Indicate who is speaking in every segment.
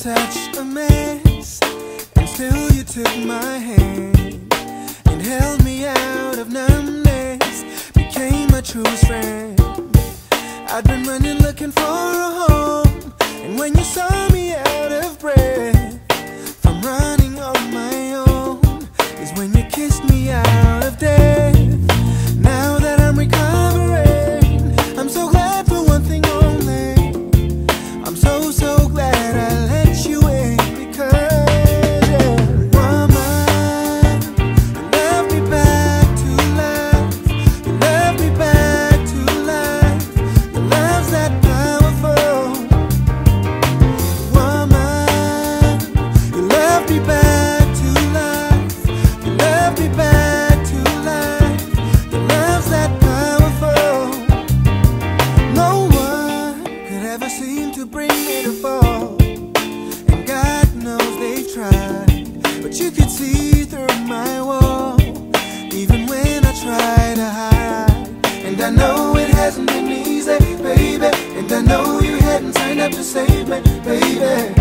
Speaker 1: such a mess And still you took my hand And held me out of numbness. Became my truest friend. I'd been running you could see through my wall, even when I try to hide. And I know it hasn't been easy, baby. And I know you hadn't signed up to save me, baby.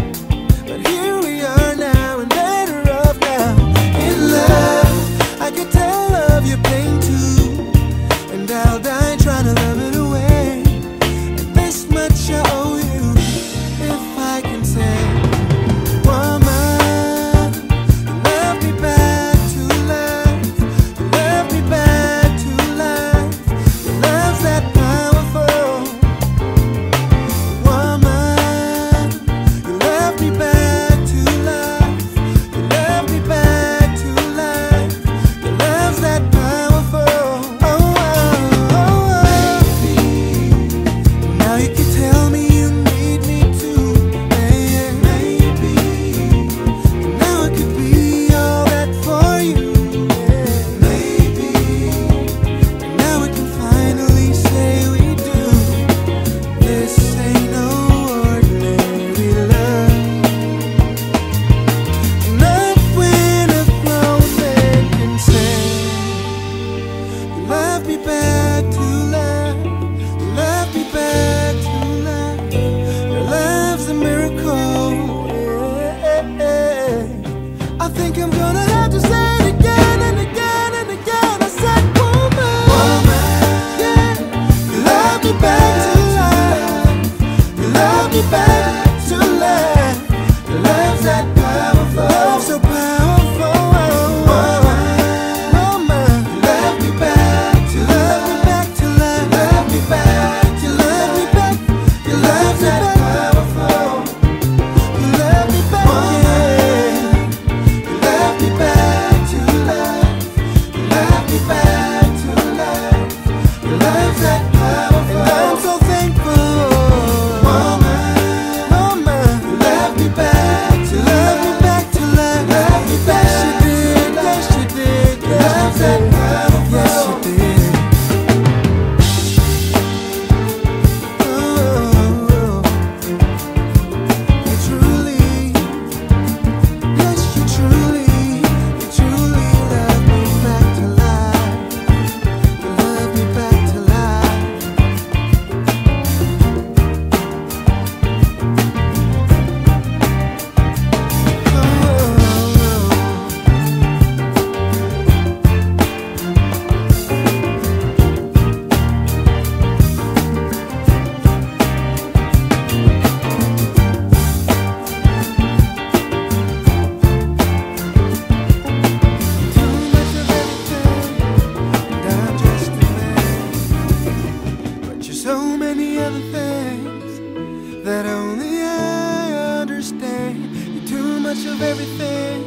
Speaker 1: much of everything,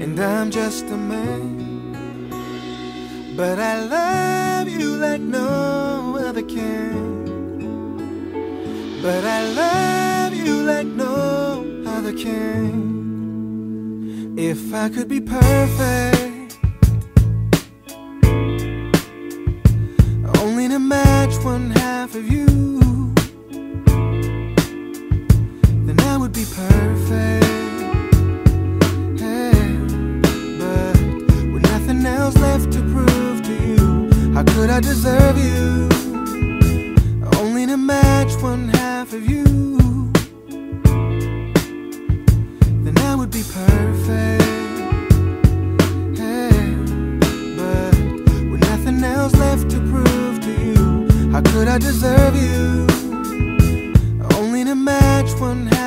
Speaker 1: and I'm just a man. But I love you like no other can. But I love you like no other can. If I could be perfect. I deserve you. Only to match one half of you. Then I would be perfect. Hey, But with nothing else left to prove to you How could I deserve you? Only to match one half